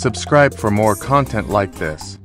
Subscribe for more content like this.